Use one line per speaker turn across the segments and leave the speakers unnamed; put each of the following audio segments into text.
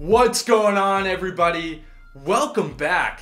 What's going on, everybody? Welcome back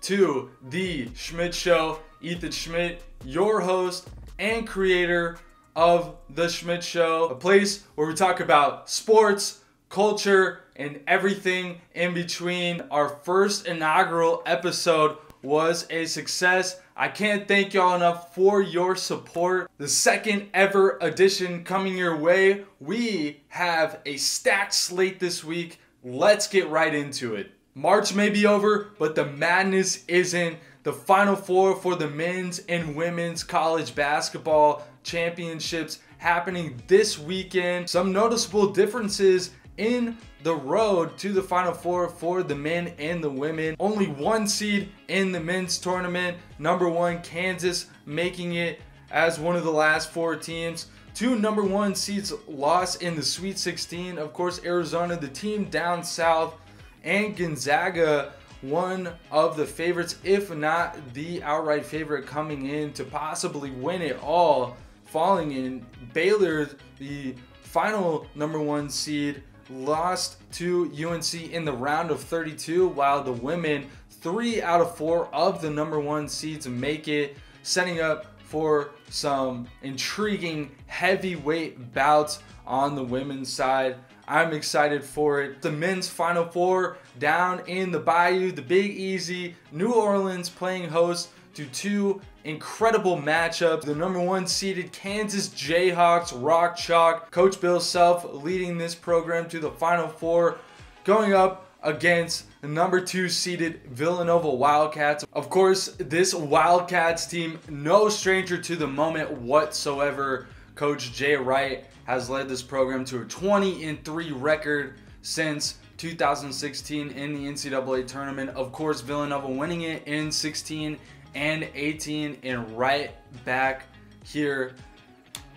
to the Schmidt Show. Ethan Schmidt, your host and creator of the Schmidt Show, a place where we talk about sports, culture, and everything in between. Our first inaugural episode was a success. I can't thank y'all enough for your support. The second ever edition coming your way. We have a stacked slate this week. Let's get right into it. March may be over, but the madness isn't. The Final Four for the men's and women's college basketball championships happening this weekend. Some noticeable differences in the road to the Final Four for the men and the women. Only one seed in the men's tournament. Number one, Kansas making it as one of the last four teams. Two number one seeds lost in the Sweet 16. Of course, Arizona, the team down south, and Gonzaga, one of the favorites, if not the outright favorite, coming in to possibly win it all, falling in. Baylor, the final number one seed, lost to UNC in the round of 32, while the women, three out of four of the number one seeds, make it, setting up for some intriguing heavyweight bouts on the women's side. I'm excited for it. The men's Final Four down in the Bayou, the Big Easy, New Orleans playing host to two incredible matchups. The number one seeded Kansas Jayhawks, Rock Chalk, Coach Bill Self leading this program to the Final Four, going up against the number two seeded Villanova Wildcats. Of course, this Wildcats team, no stranger to the moment whatsoever. Coach Jay Wright has led this program to a 20 and 3 record since 2016 in the NCAA tournament. Of course, Villanova winning it in 16 and 18 and right back here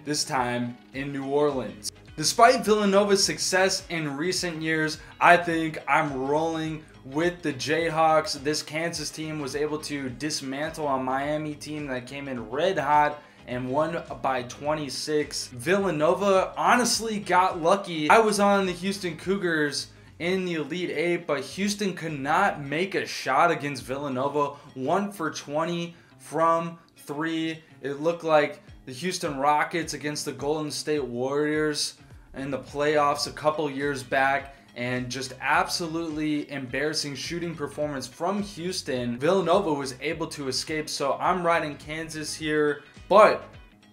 this time in New Orleans. Despite Villanova's success in recent years, I think I'm rolling with the Jayhawks. This Kansas team was able to dismantle a Miami team that came in red hot and won by 26. Villanova honestly got lucky. I was on the Houston Cougars in the Elite Eight, but Houston could not make a shot against Villanova. One for 20 from three. It looked like the Houston Rockets against the Golden State Warriors in the playoffs a couple years back and just absolutely embarrassing shooting performance from Houston. Villanova was able to escape, so I'm riding Kansas here. But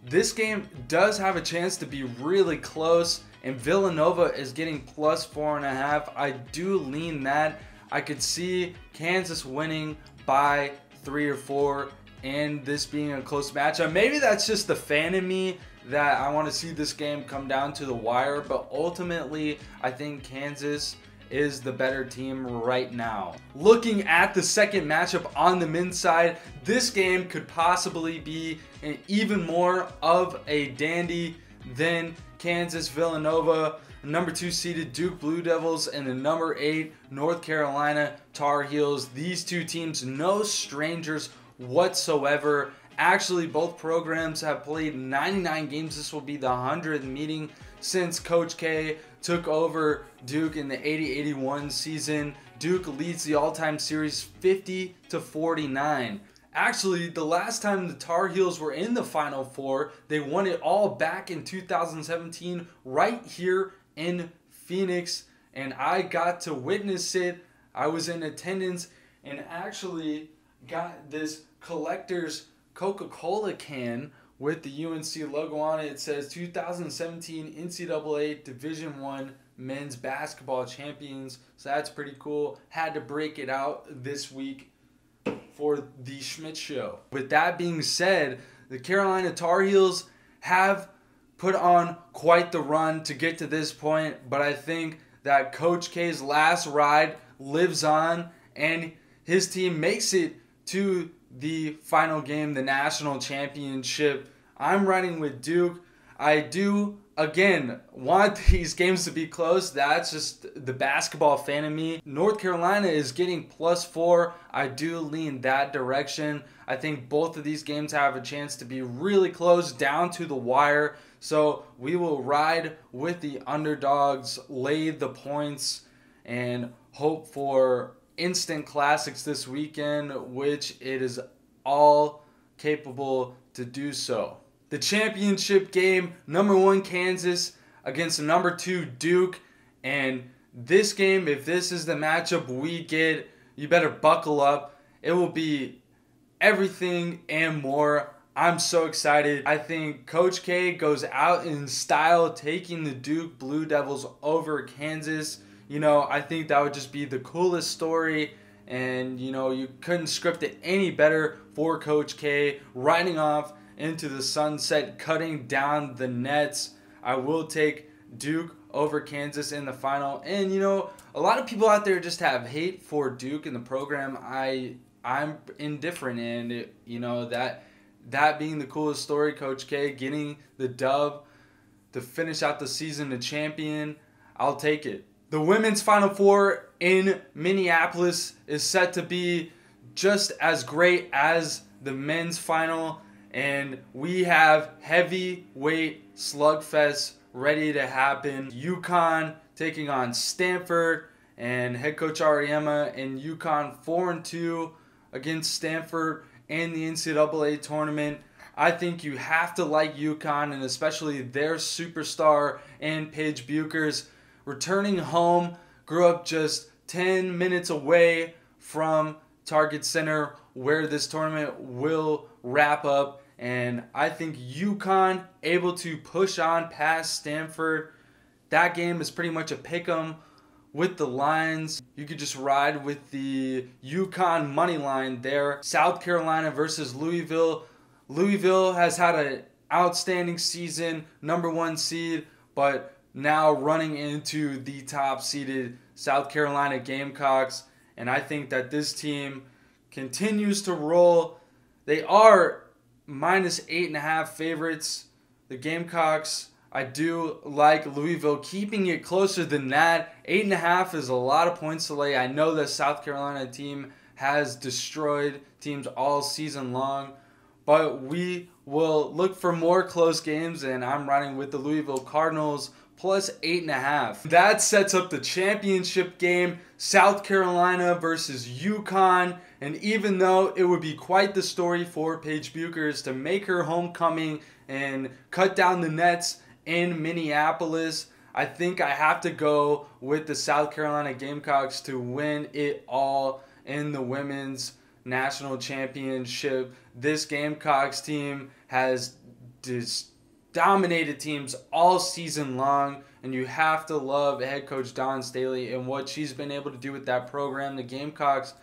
this game does have a chance to be really close, and Villanova is getting plus four and a half. I do lean that. I could see Kansas winning by three or four and this being a close matchup. Maybe that's just the fan in me that I want to see this game come down to the wire, but ultimately, I think Kansas is the better team right now. Looking at the second matchup on the men's side, this game could possibly be an even more of a dandy than Kansas Villanova, number two seeded Duke Blue Devils, and the number eight North Carolina Tar Heels. These two teams, no strangers whatsoever. Actually, both programs have played 99 games. This will be the 100th meeting since Coach K took over Duke in the 80-81 season. Duke leads the all-time series 50 to 49. Actually, the last time the Tar Heels were in the Final Four, they won it all back in 2017 right here in Phoenix and I got to witness it. I was in attendance and actually got this collector's Coca-Cola can with the UNC logo on it. It says 2017 NCAA Division One Men's Basketball Champions. So that's pretty cool. Had to break it out this week for the Schmidt Show. With that being said, the Carolina Tar Heels have put on quite the run to get to this point, but I think that Coach K's last ride lives on and his team makes it to the final game, the national championship. I'm running with Duke. I do again want these games to be close. That's just the basketball fan in me. North Carolina is getting plus four. I do lean that direction. I think both of these games have a chance to be really close down to the wire. So we will ride with the underdogs, lay the points, and hope for instant classics this weekend, which it is all capable to do so. The championship game, number one Kansas against number two Duke, and this game, if this is the matchup we get, you better buckle up. It will be everything and more. I'm so excited. I think Coach K goes out in style, taking the Duke Blue Devils over Kansas. You know, I think that would just be the coolest story. And, you know, you couldn't script it any better for Coach K, riding off into the sunset, cutting down the nets. I will take Duke over Kansas in the final. And you know, a lot of people out there just have hate for Duke in the program. I I'm indifferent and it, you know that that being the coolest story, Coach K getting the dub to finish out the season a champion, I'll take it. The women's final four in Minneapolis is set to be just as great as the men's final and we have heavyweight slugfest ready to happen. UConn taking on Stanford and head coach Auriemma and UConn 4 and 2 against Stanford in the NCAA tournament. I think you have to like UConn and especially their superstar and Paige Bueckers returning home. Grew up just 10 minutes away from Target Center where this tournament will wrap up and I think UConn able to push on past Stanford. That game is pretty much a pick 'em with the lines. You could just ride with the UConn money line there. South Carolina versus Louisville. Louisville has had an outstanding season, number one seed, but now running into the top seeded South Carolina Gamecocks. And I think that this team continues to roll. They are minus eight and a half favorites. The Gamecocks, I do like Louisville keeping it closer than that. Eight and a half is a lot of points to lay. I know the South Carolina team has destroyed teams all season long, but we will look for more close games, and I'm running with the Louisville Cardinals plus eight and a half. That sets up the championship game South Carolina versus UConn. And even though it would be quite the story for Paige Bueckers to make her homecoming and cut down the nets in Minneapolis, I think I have to go with the South Carolina Gamecocks to win it all in the women's national championship. This Gamecocks team has dis- dominated teams all season long, and you have to love head coach Dawn Staley and what she's been able to do with that program. The Gamecocks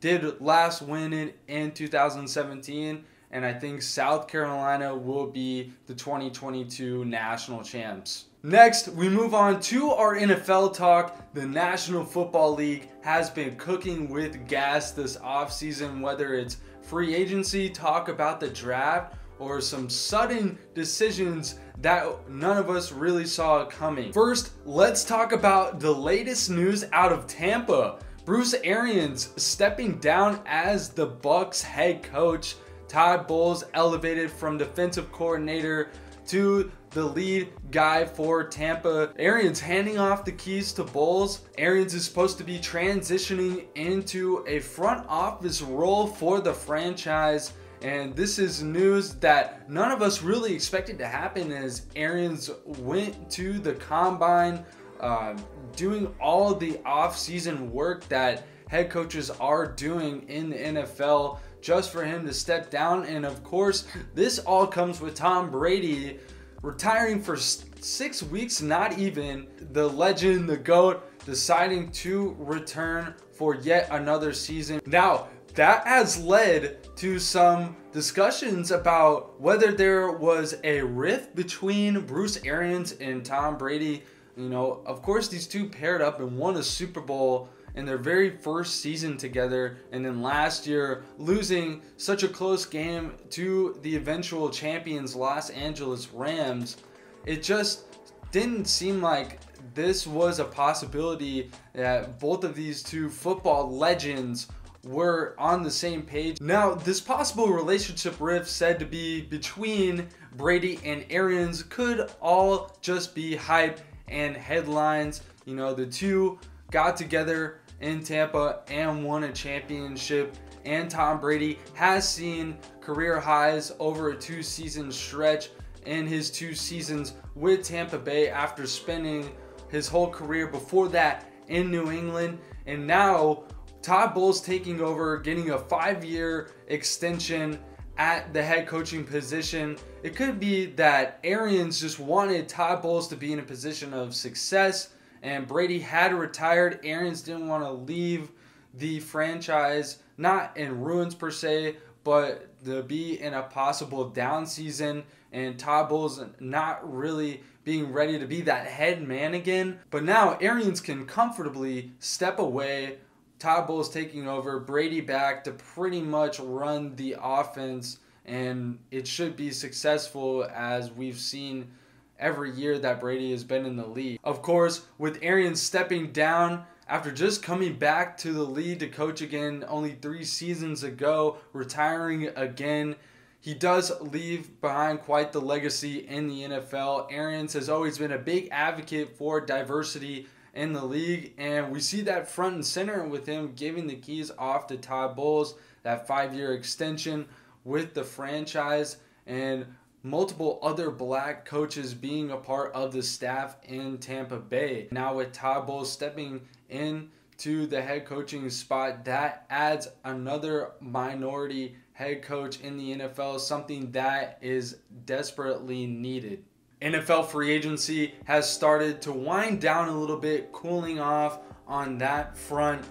did last win it in 2017, and I think South Carolina will be the 2022 national champs. Next, we move on to our NFL talk. The National Football League has been cooking with gas this offseason, whether it's free agency, talk about the draft, or some sudden decisions that none of us really saw coming. First, let's talk about the latest news out of Tampa. Bruce Arians stepping down as the Bucks head coach. Todd Bowles elevated from defensive coordinator to the lead guy for Tampa. Arians handing off the keys to Bowles. Arians is supposed to be transitioning into a front office role for the franchise. And this is news that none of us really expected to happen as Arians went to the combine, uh, doing all the off-season work that head coaches are doing in the NFL just for him to step down. And of course, this all comes with Tom Brady retiring for six weeks, not even the legend, the GOAT, deciding to return for yet another season. Now, that has led to some discussions about whether there was a rift between Bruce Arians and Tom Brady. You know, of course, these two paired up and won a Super Bowl in their very first season together, and then last year losing such a close game to the eventual champions, Los Angeles Rams. It just didn't seem like this was a possibility that both of these two football legends were on the same page. Now, this possible relationship rift said to be between Brady and Arians could all just be hype and headlines. You know, the two got together in Tampa and won a championship. And Tom Brady has seen career highs over a two season stretch in his two seasons with Tampa Bay after spending his whole career before that in New England. And now Todd Bowles taking over, getting a five year extension at the head coaching position. It could be that Arians just wanted Todd Bowles to be in a position of success and Brady had retired. Arians didn't want to leave the franchise, not in ruins per se, but to be in a possible down season. And Todd Bowles not really being ready to be that head man again. But now Arians can comfortably step away. Todd Bowles taking over, Brady back to pretty much run the offense, and it should be successful as we've seen every year that Brady has been in the league. Of course, with Arians stepping down after just coming back to the league to coach again only three seasons ago, retiring again. He does leave behind quite the legacy in the NFL. Arians has always been a big advocate for diversity in the league, and we see that front and center with him giving the keys off to Todd Bowles, that five year extension with the franchise. And multiple other black coaches being a part of the staff in Tampa Bay. Now with Todd Bowles stepping in to the head coaching spot, that adds another minority head coach in the NFL, something that is desperately needed. NFL free agency has started to wind down a little bit, cooling off on that front.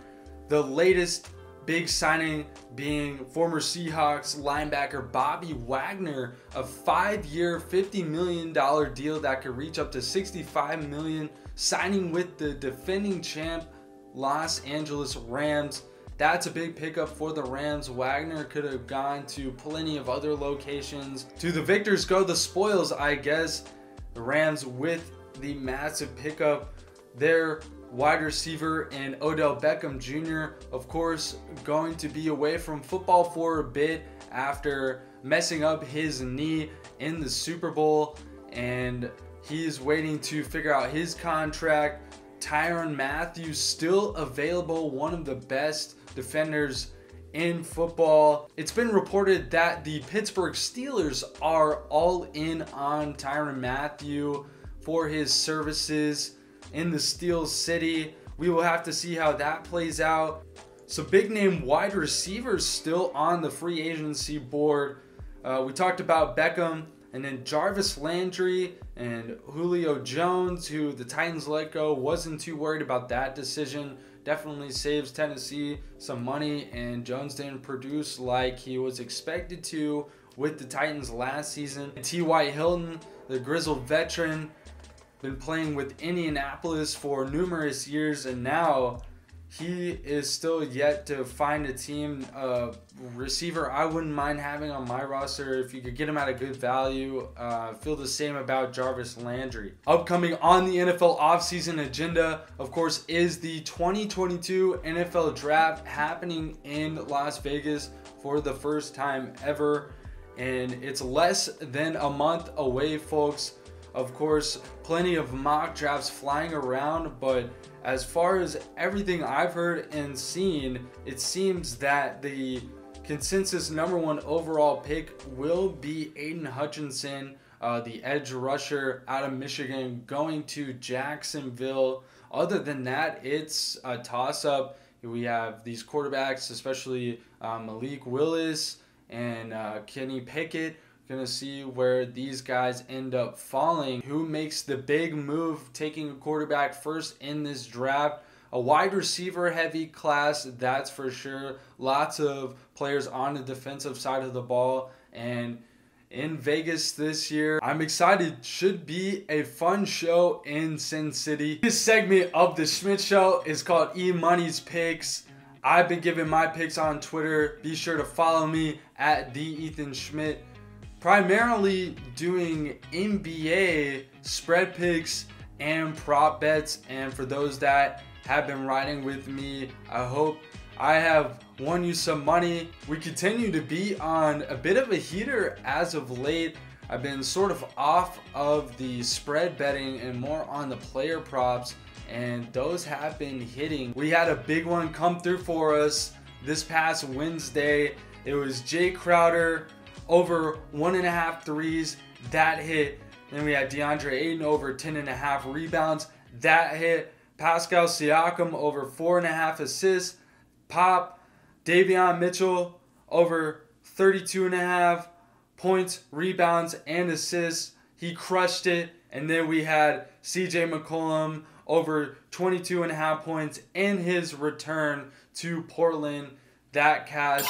The latest Big signing being former Seahawks linebacker Bobby Wagner, a five-year, $50 million deal that could reach up to 65 million, signing with the defending champ Los Angeles Rams. That's a big pickup for the Rams. Wagner could have gone to plenty of other locations. To the victors go the spoils, I guess. The Rams with the massive pickup. Their wide receiver and Odell Beckham Jr., of course, going to be away from football for a bit after messing up his knee in the Super Bowl, and he's waiting to figure out his contract. Tyrann Mathieu still available, one of the best defenders in football. It's been reported that the Pittsburgh Steelers are all in on Tyrann Mathieu for his services in the Steel City. We will have to see how that plays out. So, big name wide receivers still on the free agency board. Uh, we talked about Beckham and then Jarvis Landry and Julio Jones, who the Titans let go. Wasn't too worried about that decision. Definitely saves Tennessee some money, and Jones didn't produce like he was expected to with the Titans last season. T.Y. Hilton, the grizzled veteran, been playing with Indianapolis for numerous years, and now he is still yet to find a team uh, receiver I wouldn't mind having on my roster if you could get him at a good value. Uh, feel the same about Jarvis Landry. Upcoming on the NFL offseason agenda, of course, is the 2022 NFL Draft happening in Las Vegas for the first time ever. And it's less than a month away, folks. Of course, plenty of mock drafts flying around, but as far as everything I've heard and seen, it seems that the consensus number one overall pick will be Aiden Hutchinson, uh, the edge rusher out of Michigan, going to Jacksonville. Other than that, it's a toss up. We have these quarterbacks, especially uh, Malik Willis and uh, Kenny Pickett Gonna see where these guys end up falling. Who makes the big move taking a quarterback first in this draft? A wide receiver heavy class, that's for sure. Lots of players on the defensive side of the ball. And in Vegas this year. I'm excited. Should be a fun show in Sin City. This segment of the Schmidt Show is called E Money's Picks. I've been giving my picks on Twitter. Be sure to follow me at the Ethan Schmidt primarily doing NBA spread picks and prop bets. And for those that have been riding with me, I hope I have won you some money. We continue to be on a bit of a heater as of late. I've been sort of off of the spread betting and more on the player props. and those have been hitting. We had a big one come through for us this past Wednesday. It was Jae Crowder over one and a half threes. That hit. Then we had DeAndre Ayton over 10 and a half rebounds. That hit. Pascal Siakam over four and a half assists. Pop. Davion Mitchell over 32 and a half points, rebounds, and assists. He crushed it. And then we had CJ McCollum over 22 and a half points in his return to Portland. That cash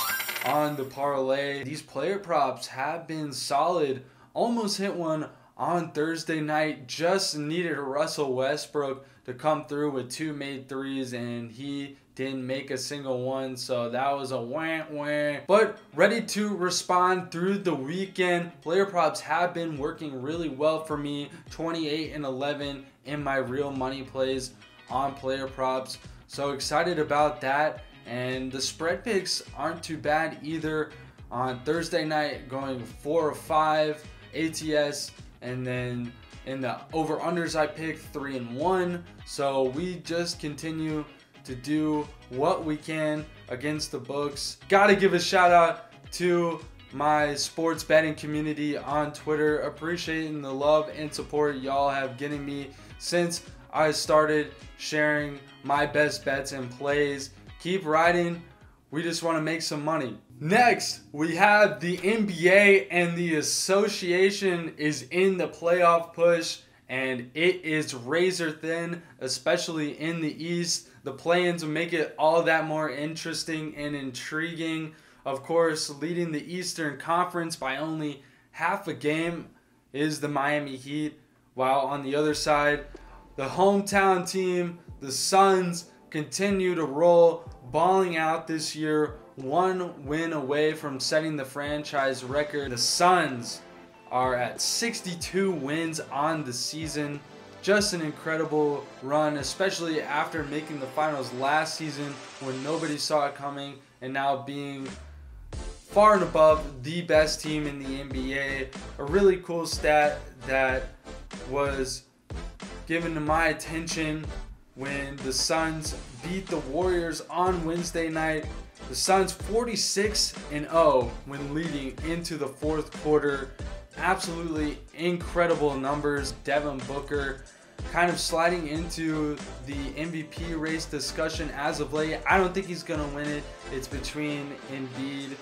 on the parlay. These player props have been solid. Almost hit one on Thursday night. Just needed Russell Westbrook to come through with two made threes, and he didn't make a single one. So that was a wah wah. But ready to respond through the weekend. Player props have been working really well for me. 28 and 11 in my real money plays on player props. So excited about that. And the spread picks aren't too bad either. On Thursday night, going four or five ATS, and then in the over unders, I picked three and one. So we just continue to do what we can against the books. Gotta give a shout out to my sports betting community on Twitter. Appreciating the love and support y'all have given me since I started sharing my best bets and plays. Keep riding. We just want to make some money. Next, we have the NBA and the association is in the playoff push and it is razor thin, especially in the East. The play-ins will make it all that more interesting and intriguing. Of course, leading the Eastern Conference by only half a game is the Miami Heat, while on the other side, the hometown team, the Suns, continue to roll, balling out this year, one win away from setting the franchise record. The Suns are at 62 wins on the season. Just an incredible run, especially after making the finals last season when nobody saw it coming and now being far and above the best team in the NBA. A really cool stat that was given to my attention when the Suns beat the Warriors on Wednesday night. The Suns 46 and 0 when leading into the fourth quarter absolutely incredible numbers. Devin Booker kind of sliding into the MVP race discussion as of late. I don't think he's going to win it. It's between Embiid,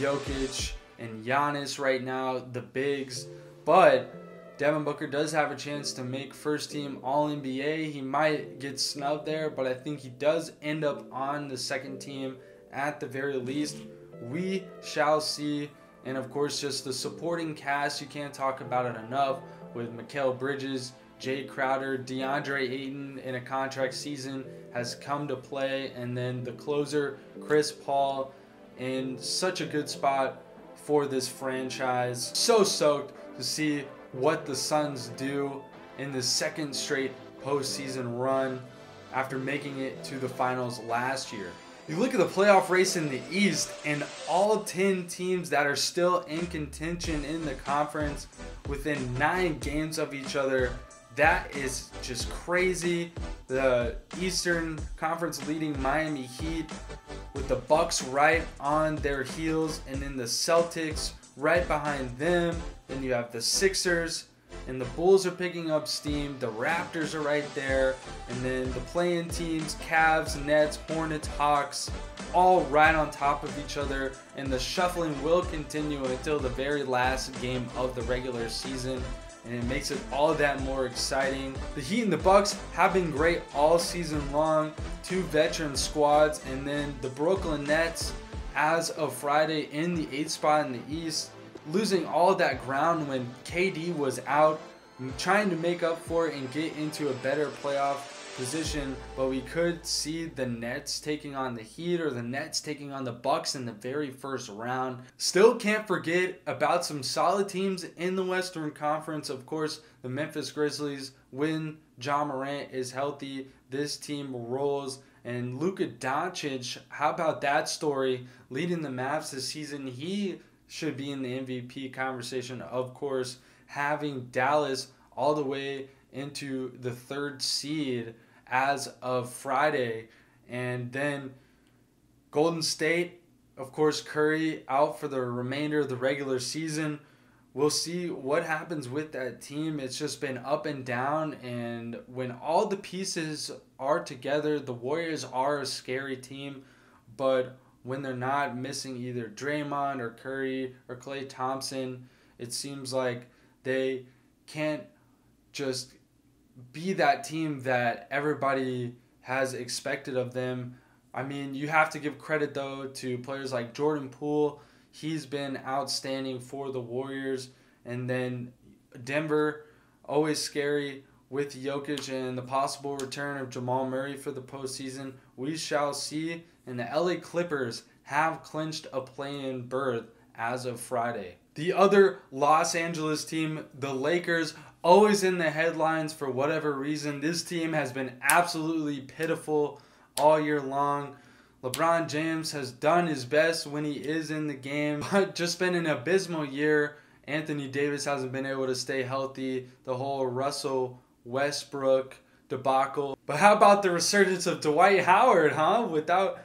Jokic, and Giannis right now, the bigs. But Devin Booker does have a chance to make first team All NBA. He might get snubbed there, but I think he does end up on the second team at the very least. We shall see and of course just the supporting cast. You can't talk about it enough with Mikal Bridges, Jae Crowder, DeAndre Ayton in a contract season has come to play, and then the closer Chris Paul in such a good spot for this franchise. So soaked to see what the Suns do in the second straight postseason run after making it to the finals last year. You look at the playoff race in the East, and all 10 teams that are still in contention in the conference within nine games of each other. That is just crazy. The Eastern Conference leading Miami Heat with the Bucks right on their heels, and then the Celtics right behind them. Then you have the Sixers and the Bulls are picking up steam. The Raptors are right there, and then the playing teams, Cavs, Nets, Hornets, Hawks, all right on top of each other, and the shuffling will continue until the very last game of the regular season. And it makes it all that more exciting. The Heat and the Bucks have been great all season long. Two veteran squads, and then the Brooklyn Nets, as of Friday, in the eighth spot in the East losing all that ground when KD was out, trying to make up for it and get into a better playoff position, but we could see the Nets taking on the Heat or the Nets taking on the Bucks in the very first round. Still can't forget about some solid teams in the Western Conference. Of course, the Memphis Grizzlies when Ja Morant is healthy, this team rolls. And Luka Doncic, how about that story leading the Mavs this season? He should be in the MVP conversation. Of course, having Dallas all the way into the third seed as of Friday. And then Golden State, of course, Curry out for the remainder of the regular season. We'll see what happens with that team. It's just been up and down. And when all the pieces are together, the Warriors are a scary team. But when they're not missing either Draymond or Curry or Klay Thompson, it seems like they can't just be that team that everybody has expected of them. I mean, you have to give credit though to players like Jordan Poole. He's been outstanding for the Warriors. And then Denver, always scary with Jokic and the possible return of Jamal Murray for the postseason. We shall see. And the LA Clippers have clinched a play in berth as of Friday. The other Los Angeles team, the Lakers, always in the headlines for whatever reason. This team has been absolutely pitiful all year long. LeBron James has done his best when he is in the game, but just been an abysmal year. Anthony Davis hasn't been able to stay healthy. The whole Russell Westbrook debacle. But how about the resurgence of Dwight Howard, huh? Without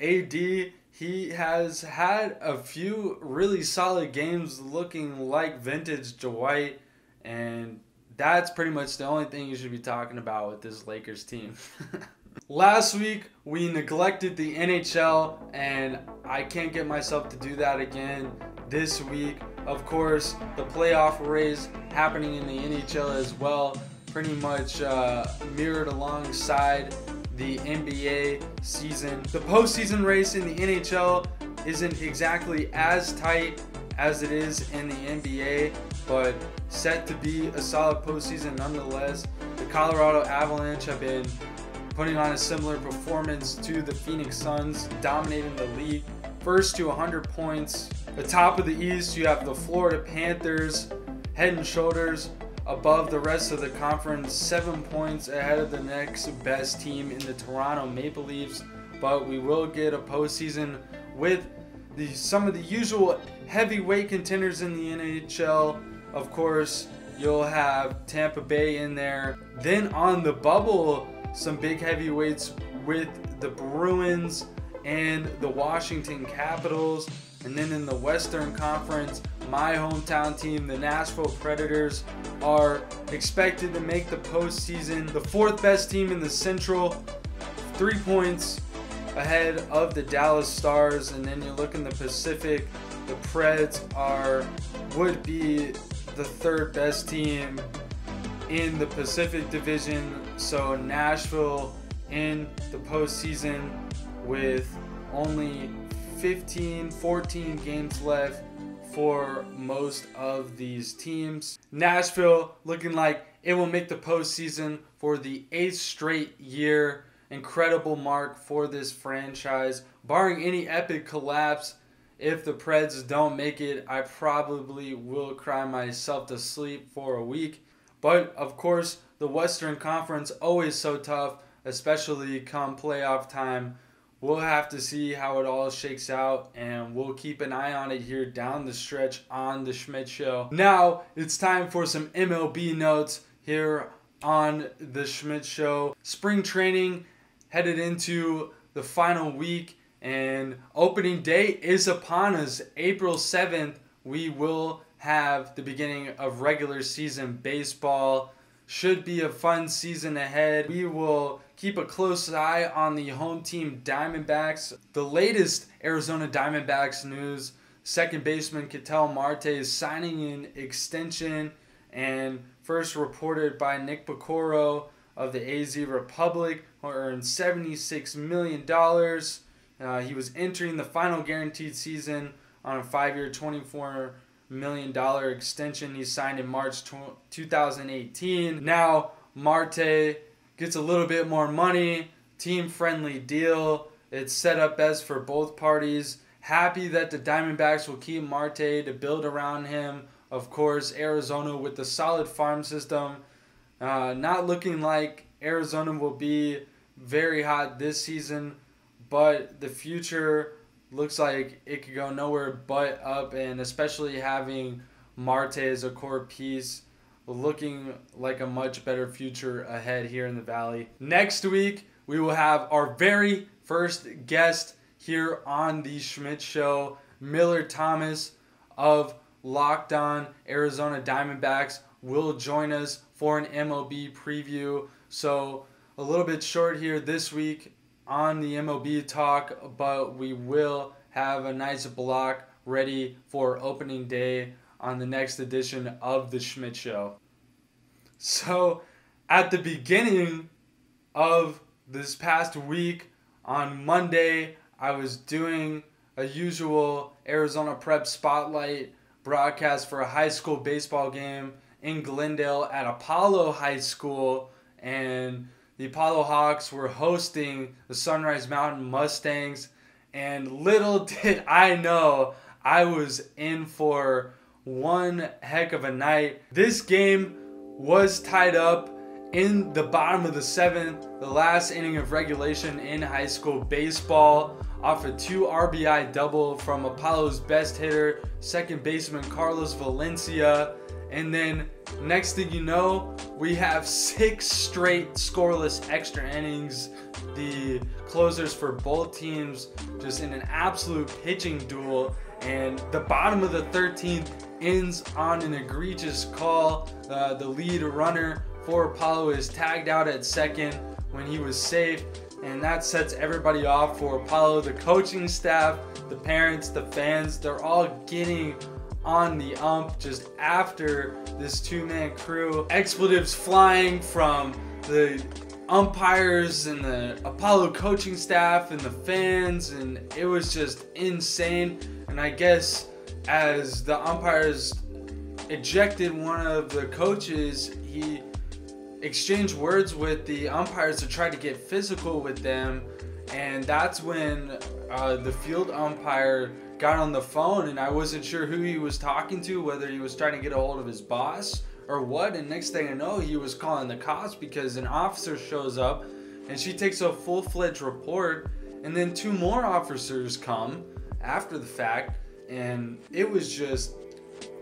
AD, he has had a few really solid games looking like vintage Dwight. And that's pretty much the only thing you should be talking about with this Lakers team. Last week, we neglected the NHL, and I can't get myself to do that again this week. Of course, the playoff race happening in the NHL as well, pretty much uh, mirrored alongside the NBA season. The postseason race in the NHL isn't exactly as tight as it is in the NBA, but set to be a solid postseason nonetheless. The Colorado Avalanche have been putting on a similar performance to the Phoenix Suns, dominating the league. First to 100 points. The top of the East, you have the Florida Panthers, head and shoulders above the rest of the conference, seven points ahead of the next best team in the Toronto Maple Leafs. But we will get a postseason with the, some of the usual heavyweight contenders in the NHL of course, you'll have Tampa Bay in there. Then on the bubble, some big heavyweights with the Bruins and the Washington Capitals. And then in the Western Conference, my hometown team, the Nashville Predators, are expected to make the postseason. The fourth best team in the Central, three points ahead of the Dallas Stars. And then you look in the Pacific, the Preds are would be the third best team in the Pacific Division. So Nashville in the postseason with only 15, 14 games left for most of these teams. Nashville looking like it will make the postseason for the eighth straight year. Incredible mark for this franchise. Barring any epic collapse, if the Preds don't make it, I probably will cry myself to sleep for a week. But of course, the Western Conference always so tough, especially come playoff time. We'll have to see how it all shakes out, and we'll keep an eye on it here down the stretch on the Schmidt Show. Now it's time for some MLB notes here on the Schmidt Show. Spring training headed into the final week and opening day is upon us. April 7th, we will have the beginning of regular season baseball. Should be a fun season ahead. We will keep a close eye on the home team Diamondbacks. The latest Arizona Diamondbacks news second baseman Ketel Marte is signing an extension and first reported by Nick Piecoro of the AZ Republic, who earned $76 million uh, he was entering the final guaranteed season on a five year, $24 million dollar extension he signed in March 2018. Now, Marte gets a little bit more money, team friendly deal. It's set up best for both parties. Happy that the Diamondbacks will keep Marte to build around him. Of course, Arizona with the solid farm system. Uh, not looking like Arizona will be very hot this season but the future looks like it could go nowhere but up, and especially having Marte as a core piece looking like a much better future ahead here in the Valley. Next week, we will have our very first guest here on the Schmidt Show, Miller Thomas of Locked On Arizona Diamondbacks will join us for an MLB preview. So, a little bit short here this week on the MLB talk, but we will have a nice block ready for opening day on the next edition of the Schmidt Show. So, at the beginning of this past week, on Monday, I was doing a usual Arizona Prep Spotlight broadcast for a high school baseball game in Glendale at Apollo High School, and the Apollo Hawks were hosting the Sunrise Mountain Mustangs. And little did I know I was in for one heck of a night. This game was tied up in the bottom of the seventh, the last inning of regulation in high school baseball, off a two RBI double from Apollo's best hitter, second baseman Carlos Valencia. And then next thing you know, we have six straight scoreless extra innings. The closers for both teams just in an absolute pitching duel. And the bottom of the 13th ends on an egregious call. Uh, the lead runner for Apollo is tagged out at second when he was safe. And that sets everybody off for Apollo. The coaching staff, the parents, the fans, they're all getting on the ump just after this two man crew. Expletives flying from the umpires and the Apollo coaching staff and the fans, and it was just insane. And I guess as the umpires ejected one of the coaches, he exchanged words with the umpires to try to get physical with them. And that's when uh, the field umpire got on the phone, and I wasn't sure who he was talking to, whether he was trying to get a hold of his boss or what. And next thing I know, he was calling the cops because an officer shows up and she takes a full fledged report. And then two more officers come after the fact, and it was just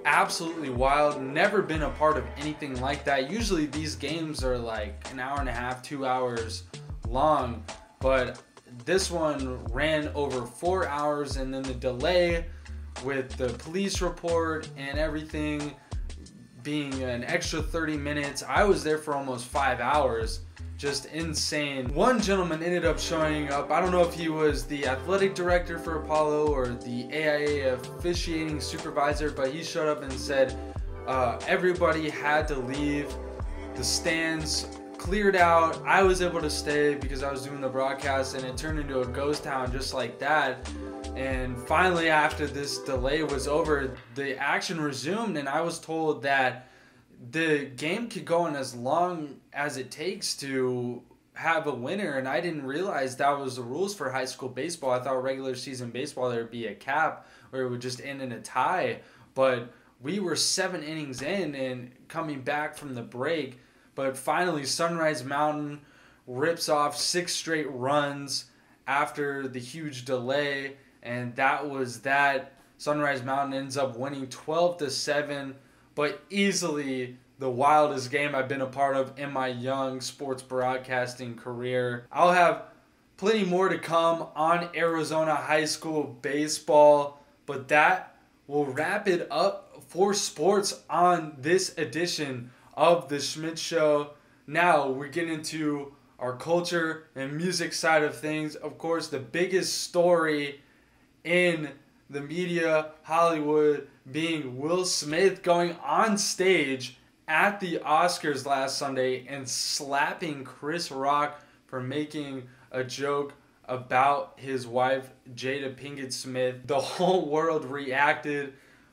absolutely wild. Never been a part of anything like that. Usually these games are like an hour and a half, two hours long, but this one ran over four hours, and then the delay with the police report and everything being an extra 30 minutes. I was there for almost five hours. Just insane. One gentleman ended up showing up. I don't know if he was the athletic director for Apollo or the AIA officiating supervisor, but he showed up and said uh, everybody had to leave. The stands cleared out. I was able to stay because I was doing the broadcast, and it turned into a ghost town just like that. And finally, after this delay was over, the action resumed, and I was told that the game could go on as long as it takes to have a winner. And I didn't realize that was the rules for high school baseball. I thought regular season baseball there would be a cap where it would just end in a tie. But we were seven innings in, and coming back from the break but finally, Sunrise Mountain rips off six straight runs after the huge delay, and that was that. Sunrise Mountain ends up winning 12 to 7, but easily the wildest game I've been a part of in my young sports broadcasting career. I'll have plenty more to come on Arizona high school baseball, but that will wrap it up for sports on this edition of the Schmidt Show. Now we're getting into our culture and music side of things. Of course, the biggest story in the media, Hollywood, being Will Smith going on stage at the Oscars last Sunday and slapping Chris Rock for making a joke about his wife, Jada Pinkett Smith. The whole world reacted,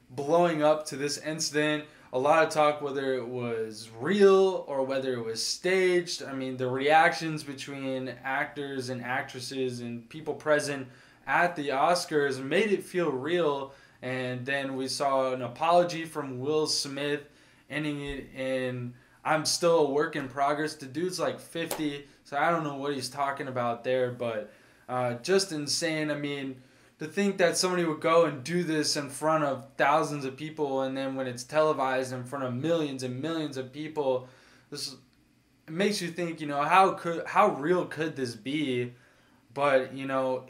blowing up to this incident a lot of talk whether it was real or whether it was staged. I mean, the reactions between actors and actresses and people present at the Oscars made it feel real. And then we saw an apology from Will Smith, ending it in I'm still a work in progress. The dude's like 50, so I don't know what he's talking about there, but uh, just insane. I mean, to think that somebody would go and do this in front of thousands of people and then when it's televised in front of millions and millions of people this makes you think you know how could how real could this be? But you know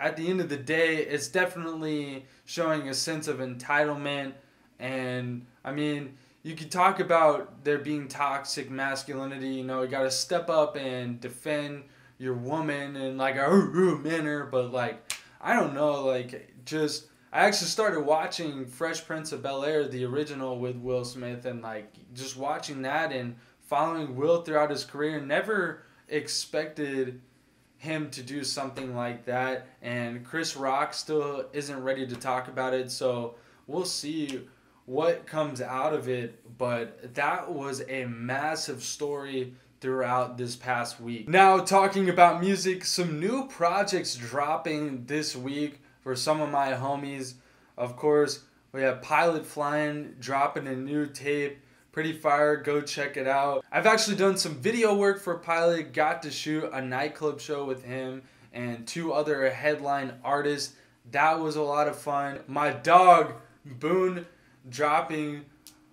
at the end of the day it's definitely showing a sense of entitlement. And i mean you could talk about there being toxic masculinity you know you got to step up and defend your woman in like a manner but like I don't know, like just I actually started watching Fresh Prince of Bel Air, the original with Will Smith, and like just watching that and following Will throughout his career. Never expected him to do something like that, and Chris Rock still isn't ready to talk about it. So we'll see what comes out of it. But that was a massive story throughout this past week. Now, talking about music, some new projects dropping this week for some of my homies. Of course, we have Pilot Flying dropping a new tape. Pretty fire, go check it out. I've actually done some video work for Pilot, got to shoot a nightclub show with him and two other headline artists. That was a lot of fun. My dog, Boone, dropping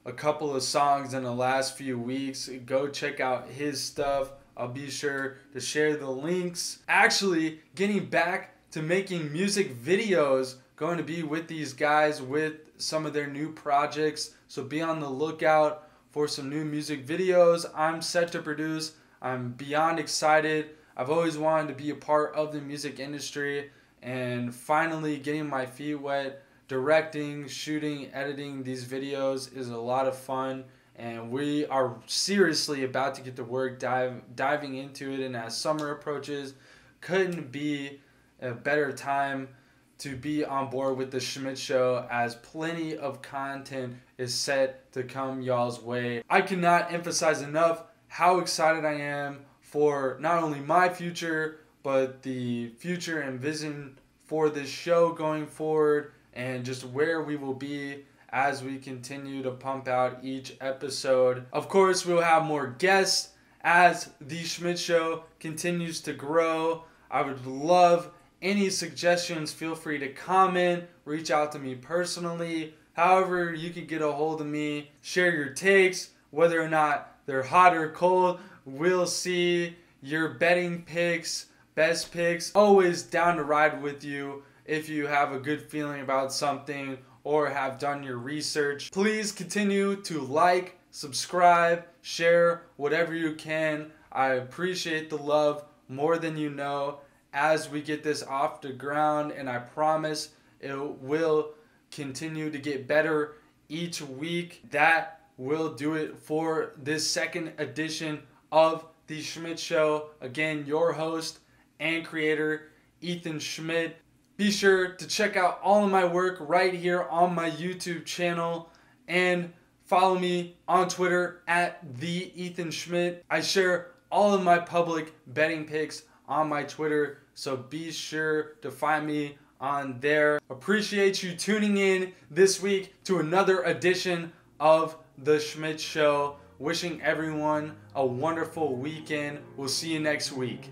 a couple of songs in the last few weeks. Go check out his stuff. I'll be sure to share the links. Actually, getting back to making music videos, going to be with these guys with some of their new projects. So be on the lookout for some new music videos. I'm set to produce. I'm beyond excited. I've always wanted to be a part of the music industry and finally getting my feet wet directing, shooting, editing these videos is a lot of fun and we are seriously about to get to work dive, diving into it and as summer approaches couldn't be a better time to be on board with the Schmidt show as plenty of content is set to come y'all's way. I cannot emphasize enough how excited I am for not only my future but the future and vision for this show going forward and just where we will be as we continue to pump out each episode. Of course, we'll have more guests as the Schmidt Show continues to grow. I would love any suggestions. Feel free to comment, reach out to me personally. However, you can get a hold of me, share your takes, whether or not they're hot or cold. We'll see your betting picks, best picks. Always down to ride with you if you have a good feeling about something or have done your research. Please continue to like, subscribe, share whatever you can. I appreciate the love more than you know as we get this off the ground, and I promise it will continue to get better each week. That will do it for this second edition of The Schmidt Show. Again, your host and creator, Ethan Schmidt. Be sure to check out all of my work right here on my YouTube channel and follow me on Twitter at the Ethan Schmidt. I share all of my public betting picks on my Twitter, so be sure to find me on there. Appreciate you tuning in this week to another edition of The Schmidt Show. Wishing everyone a wonderful weekend. We'll see you next week.